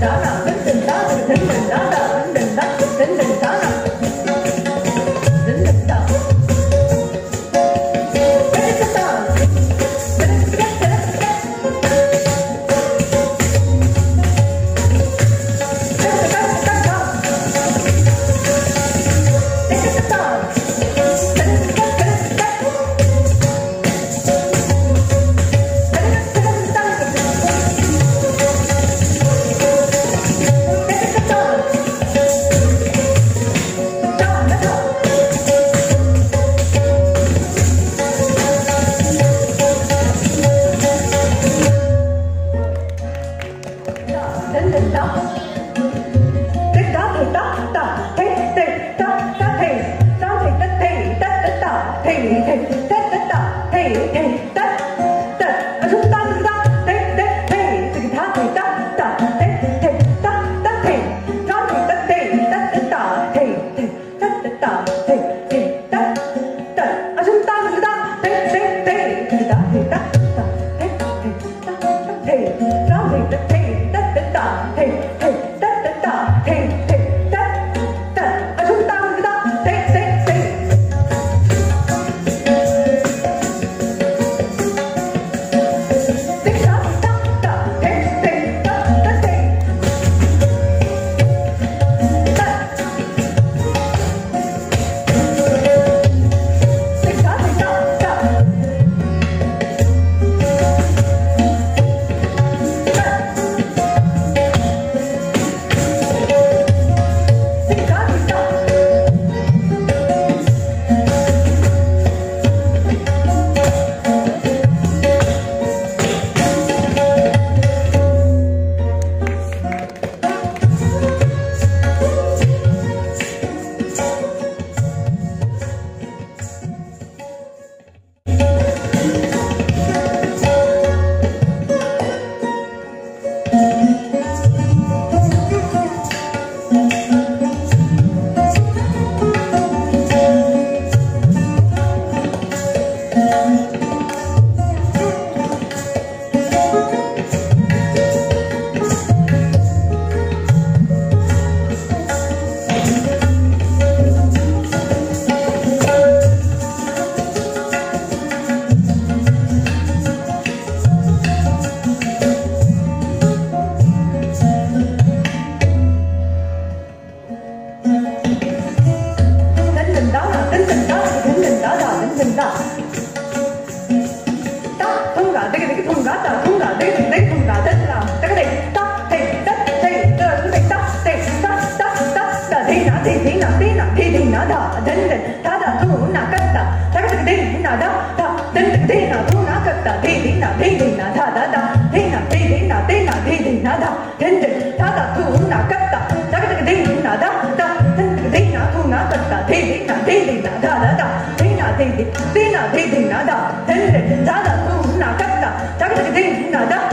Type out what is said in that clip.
đó là 된다. 따, 통과, 되게 되게 통과, 따, 통과, 되게 되게 통과, 됐다. 되게 되게 따, 되게 따, 되게 따, 되게 따, 되게 따, 따, 따, 따, 되나, 되나, 되나, 되나, 다, 된다, 다다, 도나, 갔다, 되게 되게 되나, 다, 다, 된다, 되나, 도나, 갔다, 되나, 되나, 다다, 다, 되나, 되나, 되나, 되나, 다, 된다, 다다, 도나, 갔다, 되게 되게 되나, 다, 다, 된다, 되나, 도나, 갔다, 되나, 되나, 다다, 다. धिन धिन दा धन धा धा तू ना कत्ता तक दिन ना दा